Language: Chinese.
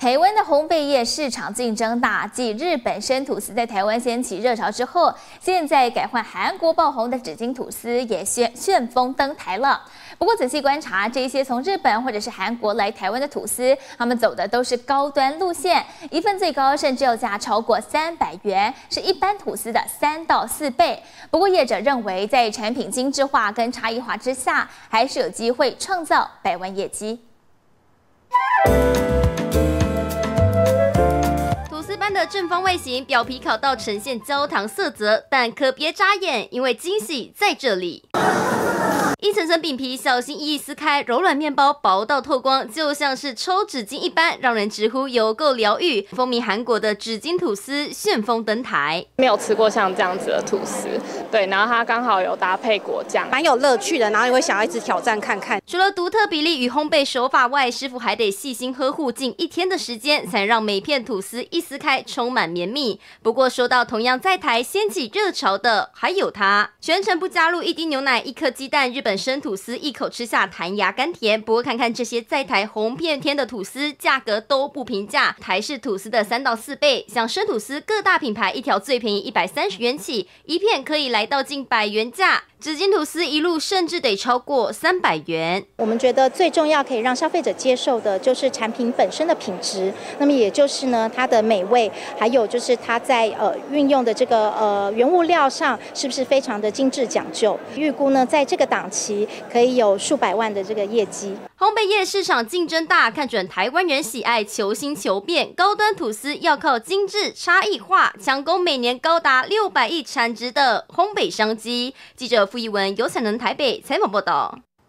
台湾的烘焙业市场竞争大，继日本生吐司在台湾掀起热潮之后，现在改换韩国爆红的纸巾吐司也旋旋风登台了。不过仔细观察，这些从日本或者是韩国来台湾的吐司，他们走的都是高端路线，一份最高甚至要价超过三百元，是一般吐司的三到四倍。不过业者认为，在产品精致化跟差异化之下，还是有机会创造百万业绩。的正方外形，表皮烤到呈现焦糖色泽，但可别眨眼，因为惊喜在这里。一层饼皮小心翼翼撕开，柔软面包薄到透光，就像是抽纸巾一般，让人直呼有够疗愈。风靡韩国的纸巾吐司旋风登台，没有吃过像这样子的吐司，对，然后它刚好有搭配果酱，蛮有乐趣的，然后也会想要一直挑战看看。除了独特比例与烘焙手法外，师傅还得细心呵护近一天的时间，才让每片吐司一撕开充满绵密。不过说到同样在台掀起热潮的，还有它，全程不加入一滴牛奶，一颗鸡蛋，日本。本吐司一口吃下弹牙甘甜，不过看看这些在台红遍天的吐司，价格都不平价，台式吐司的三到四倍。像生吐司各大品牌一条最便宜一百三十元起，一片可以来到近百元价。纸巾吐司一路甚至得超过三百元。我们觉得最重要可以让消费者接受的就是产品本身的品质，那么也就是呢它的美味，还有就是它在呃运用的这个呃原物料上是不是非常的精致讲究。预估呢在这个档期可以有数百万的这个业绩。烘焙业市场竞争大，看准台湾人喜爱求新求变，高端吐司要靠精致差异化，抢攻每年高达六百亿产值的烘焙商机。记者。傅一文有才能台北采访报道。